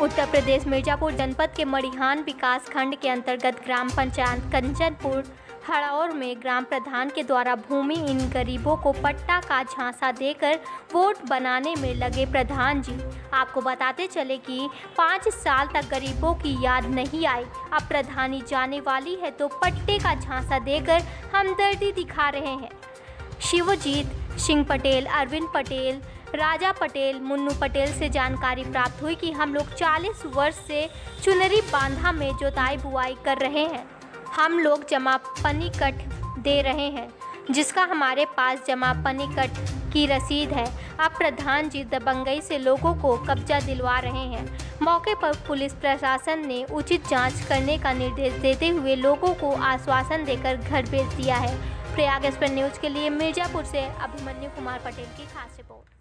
उत्तर प्रदेश मिर्जापुर जनपद के मड़िहान विकास खंड के अंतर्गत ग्राम पंचायत कंचनपुर हड़ौर में ग्राम प्रधान के द्वारा भूमि इन गरीबों को पट्टा का झांसा देकर वोट बनाने में लगे प्रधान जी। आपको बताते चले कि पाँच साल तक गरीबों की याद नहीं आई। अब प्रधानी जाने वाली है तो पट्टे का झांसा देकर हमदर्दी दिखा रहे हैं। शिवजीत सिंह पटेल, अरविंद पटेल राजा पटेल, मुन्नू पटेल से जानकारी प्राप्त हुई कि हम लोग 40 वर्ष से चुनरी बांधा में जोताई बुआई कर रहे हैं। हम लोग जमा पनी कट दे रहे हैं, जिसका हमारे पास जमा पनी कट की रसीद है। अब प्रधान जी दबंगई से लोगों को कब्जा दिलवा रहे हैं। मौके पर पुलिस प्रशासन ने उचित जाँच करने का निर्देश देते हुए लोगों को आश्वासन देकर घर भेज दिया है। प्रयाग एक्सप्रेस न्यूज़ के लिए मिर्जापुर से अभिमन्यु कुमार पटेल की खास रिपोर्ट।